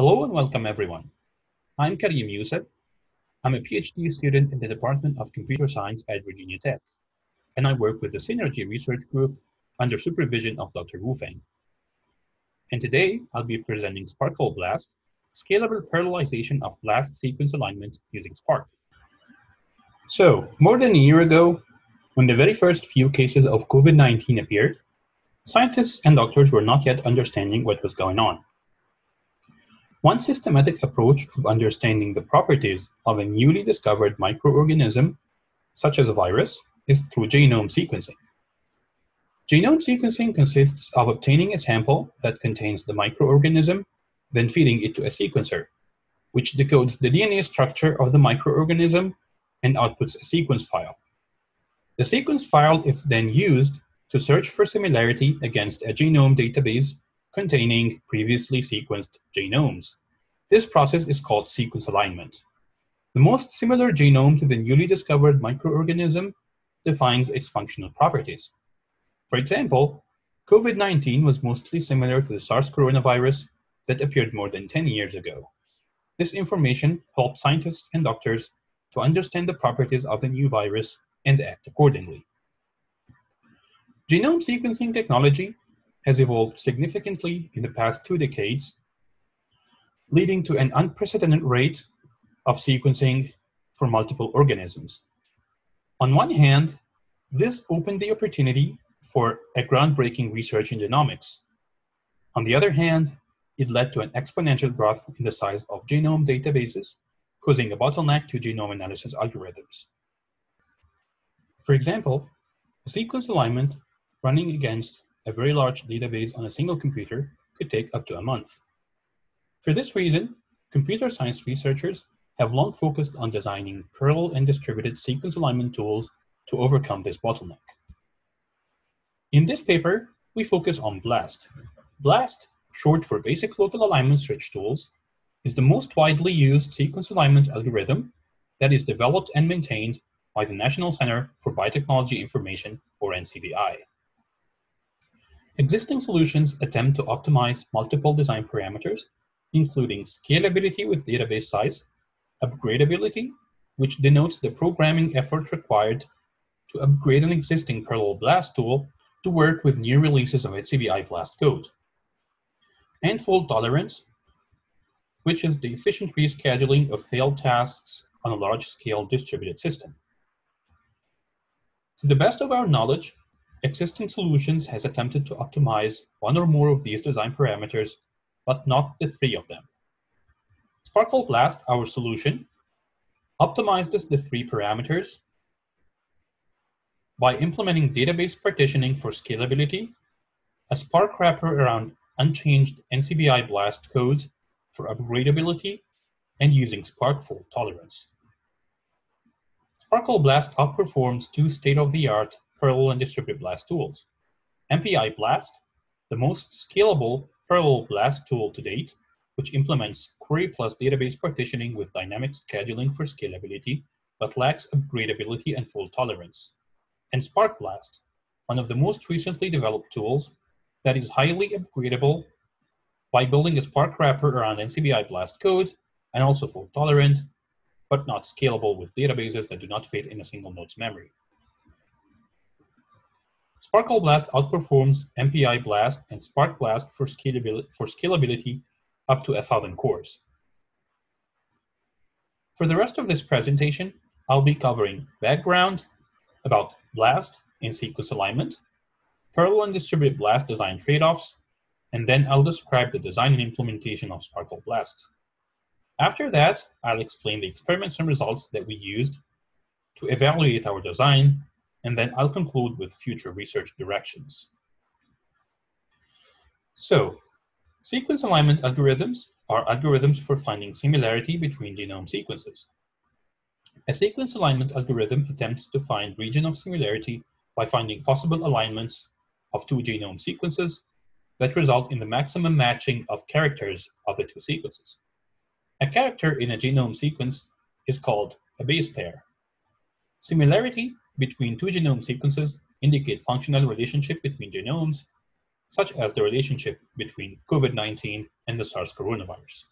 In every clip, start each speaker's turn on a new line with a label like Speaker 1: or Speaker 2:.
Speaker 1: Hello and welcome everyone. I'm Karim Youssef. I'm a PhD student in the Department of Computer Science at Virginia Tech, and I work with the Synergy Research Group under supervision of Dr. Wu Feng. And today I'll be presenting SparkLeBLAST, scalable parallelization of BLAST sequence alignment using Spark. So, more than a year ago, when the very first few cases of COVID-19 appeared, scientists and doctors were not yet understanding what was going on. One systematic approach of understanding the properties of a newly discovered microorganism, such as a virus, is through genome sequencing. Genome sequencing consists of obtaining a sample that contains the microorganism, then feeding it to a sequencer, which decodes the DNA structure of the microorganism and outputs a sequence file. The sequence file is then used to search for similarity against a genome database containing previously sequenced genomes. This process is called sequence alignment. The most similar genome to the newly discovered microorganism defines its functional properties. For example, COVID-19 was mostly similar to the SARS coronavirus that appeared more than 10 years ago. This information helped scientists and doctors to understand the properties of the new virus and act accordingly. Genome sequencing technology has evolved significantly in the past two decades, leading to an unprecedented rate of sequencing for multiple organisms. On one hand, this opened the opportunity for a groundbreaking research in genomics. On the other hand, it led to an exponential growth in the size of genome databases, causing a bottleneck to genome analysis algorithms. For example, sequence alignment running against a very large database on a single computer could take up to a month. For this reason, computer science researchers have long focused on designing parallel and distributed sequence alignment tools to overcome this bottleneck. In this paper, we focus on BLAST. BLAST, short for Basic Local Alignment Search Tools, is the most widely used sequence alignment algorithm that is developed and maintained by the National Center for Biotechnology Information, or NCBI. Existing solutions attempt to optimize multiple design parameters, including scalability with database size, upgradability, which denotes the programming effort required to upgrade an existing parallel BLAST tool to work with new releases of NCBI BLAST code, and fault tolerance, which is the efficient rescheduling of failed tasks on a large-scale distributed system. To the best of our knowledge, Existing solutions has attempted to optimize one or more of these design parameters, but not the three of them. SparkLeBLAST, our solution, optimizes the three parameters by implementing database partitioning for scalability, a Spark wrapper around unchanged NCBI BLAST codes for upgradability, and using Spark fault tolerance. SparkLeBLAST outperforms two state-of-the-art parallel and distributed BLAST tools. MPI BLAST, the most scalable parallel BLAST tool to date, which implements query plus database partitioning with dynamic scheduling for scalability, but lacks upgradability and fault tolerance. And Spark BLAST, one of the most recently developed tools that is highly upgradable by building a Spark wrapper around NCBI BLAST code and also fault tolerant, but not scalable with databases that do not fit in a single node's memory. SparkLeBLAST outperforms MPI BLAST and Spark BLAST for scalability, for scalability up to 1,000 cores. For the rest of this presentation, I'll be covering background about BLAST in sequence alignment, parallel and distributed BLAST design trade-offs, and then I'll describe the design and implementation of SparkLeBLAST. After that, I'll explain the experiments and results that we used to evaluate our design and then I'll conclude with future research directions. So, sequence alignment algorithms are algorithms for finding similarity between genome sequences. A sequence alignment algorithm attempts to find region of similarity by finding possible alignments of two genome sequences that result in the maximum matching of characters of the two sequences. A character in a genome sequence is called a base pair. Similarity between two genome sequences indicate functional relationship between genomes, such as the relationship between COVID-19 and the SARS coronavirus.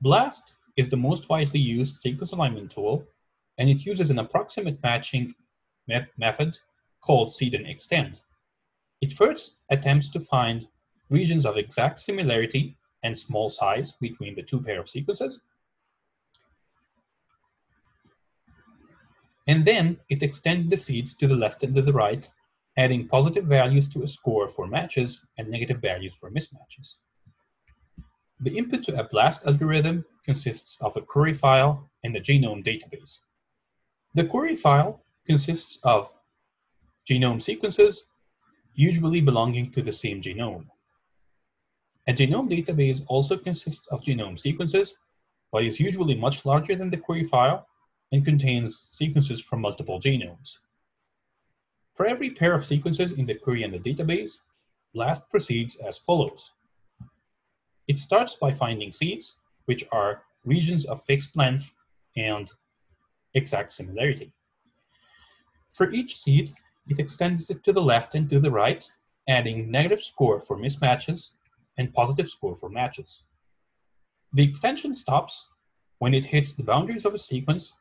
Speaker 1: BLAST is the most widely used sequence alignment tool, and it uses an approximate matching met method called seed and extend. It first attempts to find regions of exact similarity and small size between the two pair of sequences. And then it extends the seeds to the left and to the right, adding positive values to a score for matches and negative values for mismatches. The input to a BLAST algorithm consists of a query file and a genome database. The query file consists of genome sequences, usually belonging to the same genome. A genome database also consists of genome sequences, but is usually much larger than the query file and contains sequences from multiple genomes. For every pair of sequences in the query and the database, BLAST proceeds as follows. It starts by finding seeds, which are regions of fixed length and exact similarity. For each seed, it extends it to the left and to the right, adding negative score for mismatches and positive score for matches. The extension stops when it hits the boundaries of a sequence,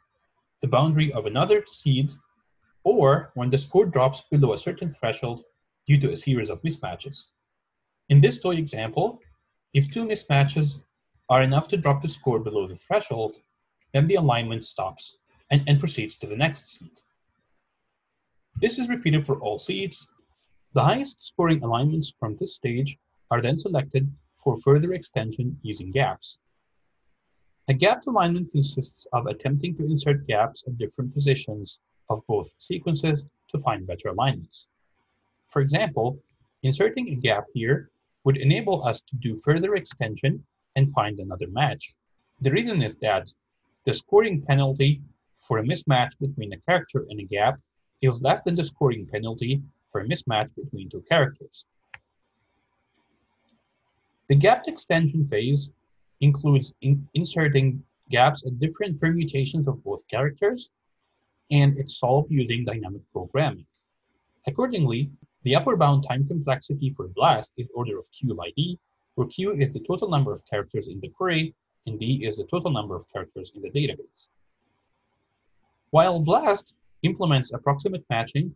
Speaker 1: the boundary of another seed, or when the score drops below a certain threshold due to a series of mismatches. In this toy example, if two mismatches are enough to drop the score below the threshold, then the alignment stops and, and proceeds to the next seed. This is repeated for all seeds. The highest scoring alignments from this stage are then selected for further extension using gaps. A gapped alignment consists of attempting to insert gaps at different positions of both sequences to find better alignments. For example, inserting a gap here would enable us to do further extension and find another match. The reason is that the scoring penalty for a mismatch between a character and a gap is less than the scoring penalty for a mismatch between two characters. The gapped extension phase includes in inserting gaps at different permutations of both characters, and it's solved using dynamic programming. Accordingly, the upper bound time complexity for BLAST is order of Q by D, where Q is the total number of characters in the query, and D is the total number of characters in the database. While BLAST implements approximate matching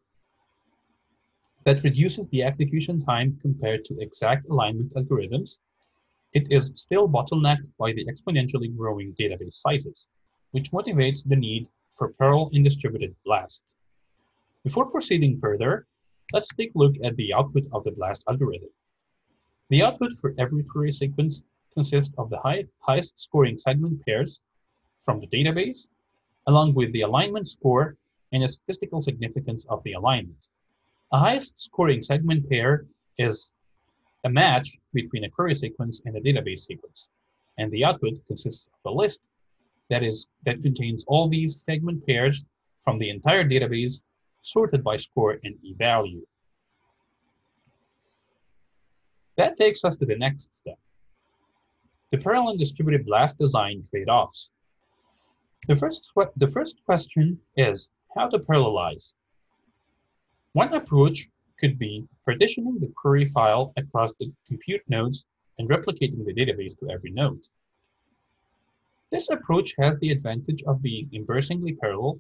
Speaker 1: that reduces the execution time compared to exact alignment algorithms, it is still bottlenecked by the exponentially growing database sizes, which motivates the need for parallel and distributed BLAST. Before proceeding further, let's take a look at the output of the BLAST algorithm. The output for every query sequence consists of the high, highest scoring segment pairs from the database, along with the alignment score and the statistical significance of the alignment. A highest scoring segment pair is a match between a query sequence and a database sequence. And the output consists of a list that is that contains all these segment pairs from the entire database sorted by score and e-value. That takes us to the next step. The parallel and distributed BLAST design trade-offs. The first, the first question is how to parallelize. One approach could be partitioning the query file across the compute nodes and replicating the database to every node. This approach has the advantage of being embarrassingly parallel,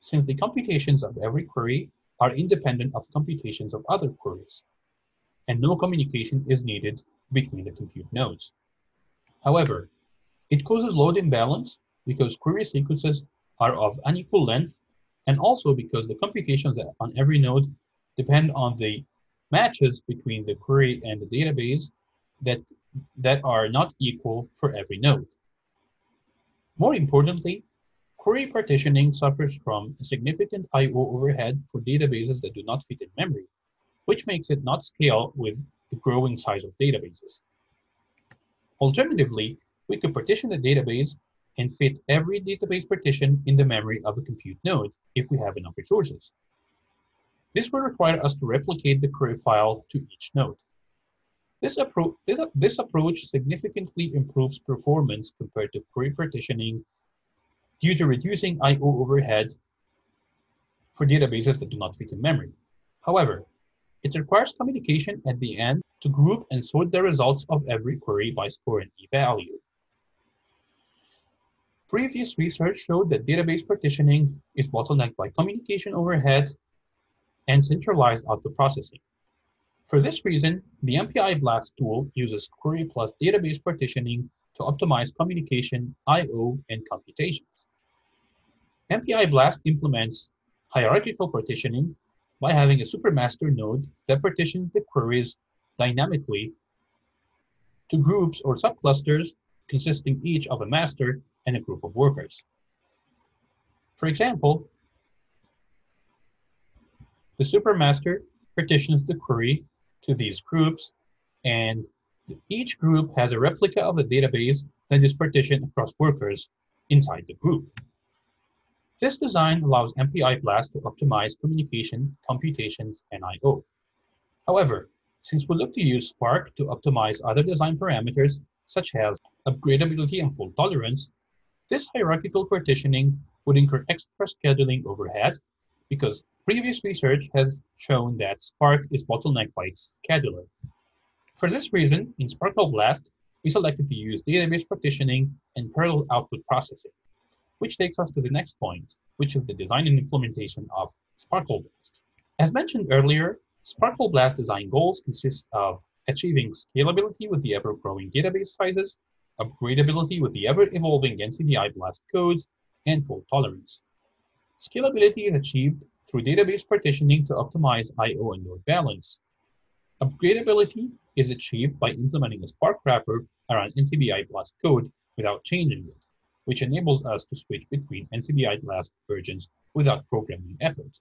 Speaker 1: since the computations of every query are independent of computations of other queries, and no communication is needed between the compute nodes. However, it causes load imbalance because query sequences are of unequal length and also because the computations on every node depend on the matches between the query and the database that, that are not equal for every node. More importantly, query partitioning suffers from a significant I.O. overhead for databases that do not fit in memory, which makes it not scale with the growing size of databases. Alternatively, we could partition the database and fit every database partition in the memory of a compute node if we have enough resources. This will require us to replicate the query file to each node. This, appro this, this approach significantly improves performance compared to query partitioning due to reducing I.O. overhead for databases that do not fit in memory. However, it requires communication at the end to group and sort the results of every query by score and e-value. Previous research showed that database partitioning is bottlenecked by communication overhead and centralized output processing. For this reason, the MPI BLAST tool uses query plus database partitioning to optimize communication, I.O., and computations. MPI BLAST implements hierarchical partitioning by having a supermaster node that partitions the queries dynamically to groups or subclusters consisting each of a master and a group of workers. For example, the supermaster partitions the query to these groups, and each group has a replica of the database that is partitioned across workers inside the group. This design allows MPI BLAST to optimize communication, computations, and I.O. However, since we look to use Spark to optimize other design parameters, such as upgradability and fault tolerance, this hierarchical partitioning would incur extra scheduling overhead because previous research has shown that Spark is bottlenecked by its scheduler. For this reason, in SparkLeBLAST, we selected to use database partitioning and parallel output processing, which takes us to the next point, which is the design and implementation of SparkLeBLAST. As mentioned earlier, SparkLeBLAST design goals consist of achieving scalability with the ever-growing database sizes, upgradability with the ever-evolving NCBI BLAST codes, and fault tolerance. Scalability is achieved through database partitioning to optimize I.O. and load balance. Upgradability is achieved by implementing a Spark wrapper around NCBI BLAST code without changing it, which enables us to switch between NCBI BLAST versions without programming effort.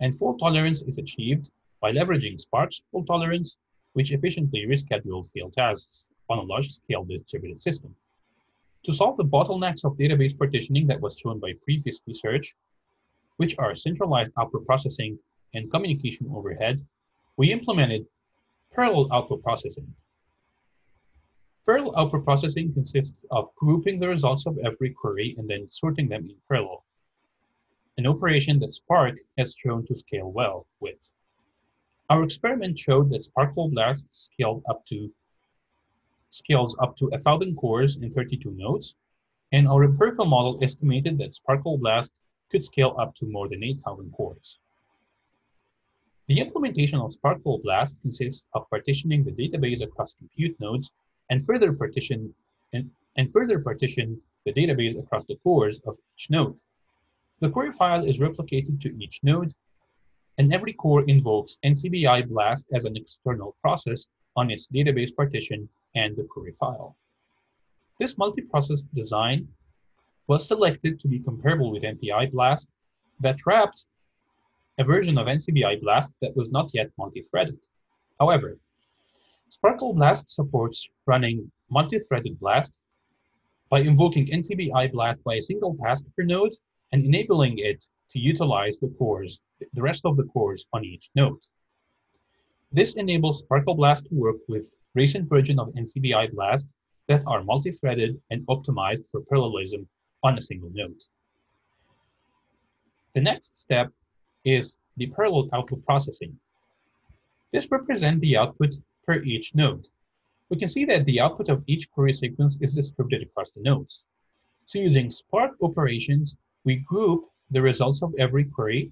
Speaker 1: And fault tolerance is achieved by leveraging Spark's fault tolerance, which efficiently reschedules failed tasks on a large-scale distributed system. To solve the bottlenecks of database partitioning that was shown by previous research, which are centralized output processing and communication overhead, we implemented parallel output processing. Parallel output processing consists of grouping the results of every query and then sorting them in parallel, an operation that Spark has shown to scale well with. Our experiment showed that SparkLeBLAST scaled up to scales up to 1,000 cores in 32 nodes, and our empirical model estimated that SparkLeBLAST could scale up to more than 8,000 cores. The implementation of SparkLeBLAST consists of partitioning the database across compute nodes and further partition and, and further partition the database across the cores of each node. The query file is replicated to each node, and every core invokes NCBI BLAST as an external process on its database partition and the query file. This multi-process design was selected to be comparable with MPI BLAST that wrapped a version of NCBI BLAST that was not yet multi-threaded. However, SparkLeBLAST supports running multi-threaded BLAST by invoking NCBI BLAST by a single task per node and enabling it to utilize the cores, the rest of the cores on each node. This enables SparkLeBLAST to work with recent version of NCBI BLAST that are multi-threaded and optimized for parallelism on a single node. The next step is the parallel output processing. This represents the output per each node. We can see that the output of each query sequence is distributed across the nodes. So using Spark operations, we group the results of every query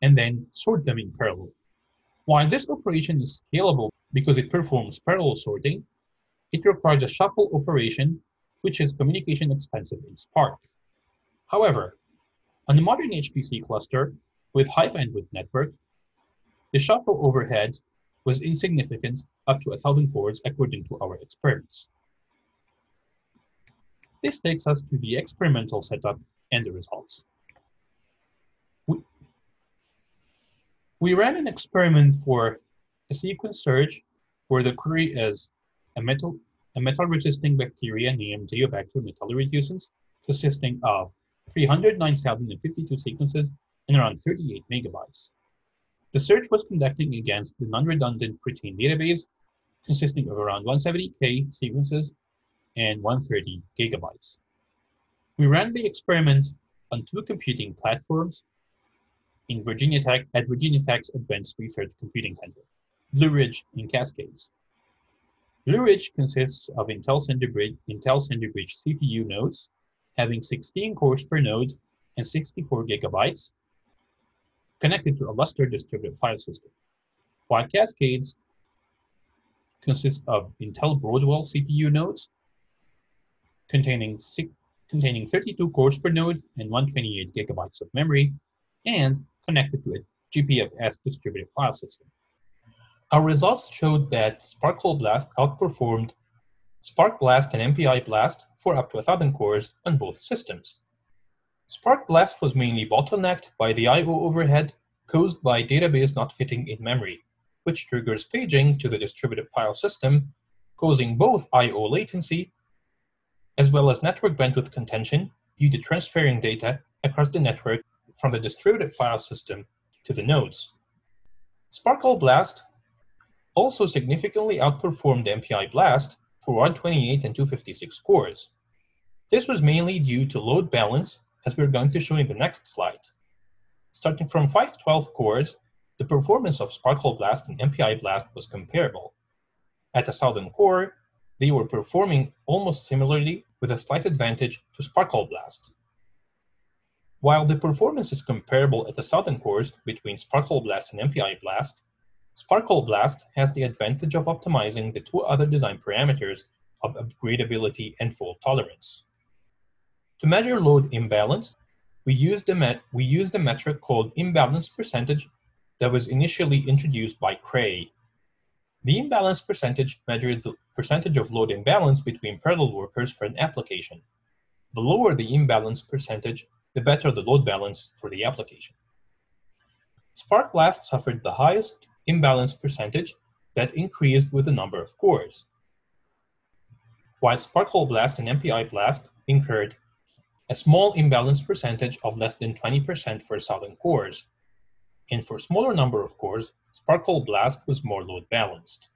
Speaker 1: and then sort them in parallel. While this operation is scalable because it performs parallel sorting, it requires a shuffle operation, which is communication expensive in Spark. However, on a modern HPC cluster with high bandwidth network, the shuffle overhead was insignificant up to 1,000 cores according to our experiments. This takes us to the experimental setup and the results. We, we ran an experiment for a sequence search where the query is a metal a metal resisting bacteria named Geobacter metalloreducens consisting of 309,052 sequences and around 38 megabytes. The search was conducted against the non-redundant protein database consisting of around 170k sequences and 130 gigabytes. We ran the experiment on two computing platforms in Virginia Tech at Virginia Tech's Advanced Research Computing Center, Blue Ridge and Cascades. Blue Ridge consists of Intel Sandy Bridge, Intel CPU nodes having 16 cores per node and 64 gigabytes, connected to a Lustre distributed file system, while Cascades consists of Intel Broadwell CPU nodes containing, six, containing 32 cores per node and 128 gigabytes of memory, and connected to a GPFS distributed file system. Our results showed that SparkLeBLAST outperformed Spark BLAST and MPI BLAST for up to 1,000 cores on both systems. Spark BLAST was mainly bottlenecked by the I.O. overhead caused by database not fitting in memory, which triggers paging to the distributed file system, causing both I.O. latency as well as network bandwidth contention due to transferring data across the network from the distributed file system to the nodes. SparkLeBLAST also significantly outperformed MPI BLAST for 128 and 256 cores. This was mainly due to load balance, as we're going to show in the next slide. Starting from 512 cores, the performance of SparkLeBLAST and MPI BLAST was comparable. At a southern core, they were performing almost similarly with a slight advantage to SparkLeBLAST. While the performance is comparable at the southern cores between SparkLeBLAST and MPI BLAST, SparkLeBLAST has the advantage of optimizing the two other design parameters of upgradability and fault tolerance. To measure load imbalance, we used the, we used a metric called imbalance percentage that was initially introduced by Cray. The imbalance percentage measured the percentage of load imbalance between parallel workers for an application. The lower the imbalance percentage, the better the load balance for the application. Spark BLAST suffered the highest imbalance percentage that increased with the number of cores. While SparkLeBLAST and MPI BLAST incurred a small imbalance percentage of less than 20% for southern cores, and for smaller number of cores, SparkLeBLAST was more load balanced.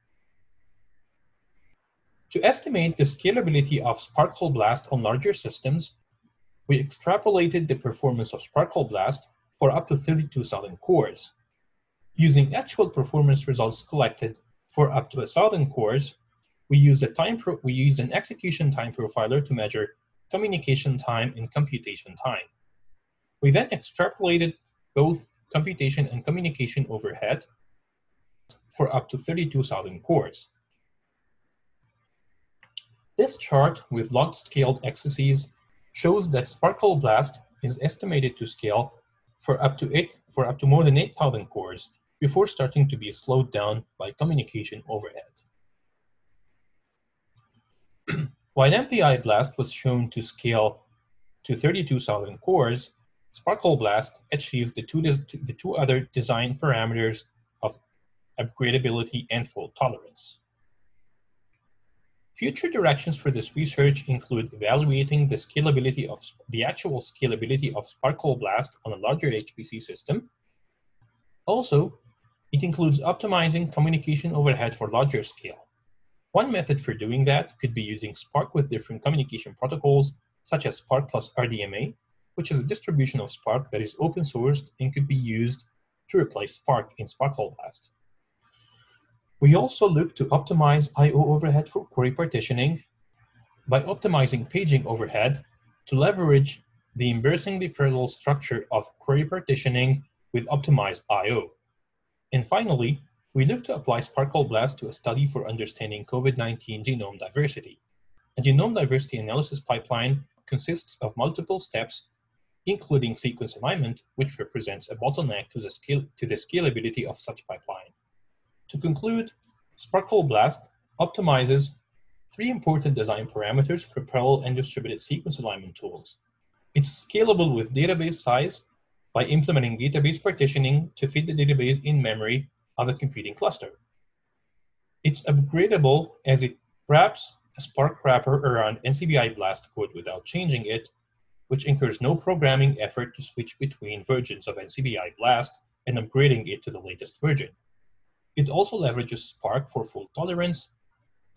Speaker 1: To estimate the scalability of SparkLeBLAST on larger systems, we extrapolated the performance of SparkLeBLAST for up to 32,000 cores. Using actual performance results collected for up to a 1,000 cores, we use, a time we use an execution time profiler to measure communication time and computation time. We then extrapolated both computation and communication overhead for up to 32,000 cores. This chart with log-scaled axes shows that SparkLeBLAST is estimated to scale for up to eight for up to more than 8,000 cores before starting to be slowed down by communication overhead. While MPI BLAST was shown to scale to 32,000 cores, SparkLeBLAST achieves the two, the two other design parameters of upgradability and fault tolerance. Future directions for this research include evaluating the scalability of the actual scalability of SparkLeBLAST on a larger HPC system. Also, it includes optimizing communication overhead for larger scale. One method for doing that could be using Spark with different communication protocols, such as Spark plus RDMA, which is a distribution of Spark that is open sourced and could be used to replace Spark in SparkLeBLAST. We also look to optimize I.O. overhead for query partitioning by optimizing paging overhead to leverage the embarrassingly parallel structure of query partitioning with optimized I.O. And finally, we look to apply SparkLeBLAST to a study for understanding COVID-19 genome diversity. A genome diversity analysis pipeline consists of multiple steps, including sequence alignment, which represents a bottleneck to the, scale, to the scalability of such pipeline. To conclude, SparkLeBLAST optimizes three important design parameters for parallel and distributed sequence alignment tools. It's scalable with database size, by implementing database partitioning to fit the database in memory of a computing cluster. It's upgradable as it wraps a Spark wrapper around NCBI BLAST code without changing it, which incurs no programming effort to switch between versions of NCBI BLAST and upgrading it to the latest version. It also leverages Spark for fault tolerance,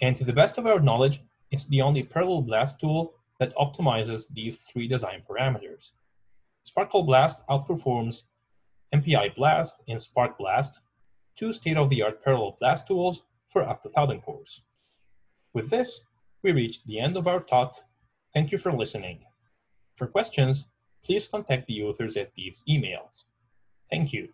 Speaker 1: and to the best of our knowledge, it's the only parallel BLAST tool that optimizes these three design parameters. SparkLeBLAST outperforms MPI BLAST and Spark BLAST, two state-of-the-art parallel BLAST tools for up to 1,000 cores. With this, we reached the end of our talk. Thank you for listening.
Speaker 2: For questions, please contact the authors at these emails. Thank you.